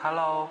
Hello。